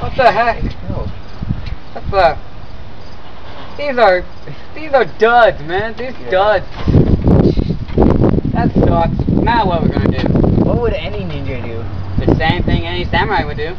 What the heck? No. That's a... These are these are duds, man. These Yeah. duds. That sucks. Now what we're gonna do? What would any ninja do? The same thing any samurai would do.